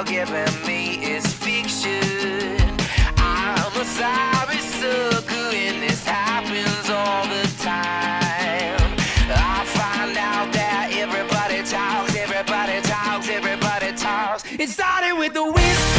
you're giving me is fiction. I'm a sorry sucker, and this happens all the time. I find out that everybody talks, everybody talks, everybody talks. It started with the wind.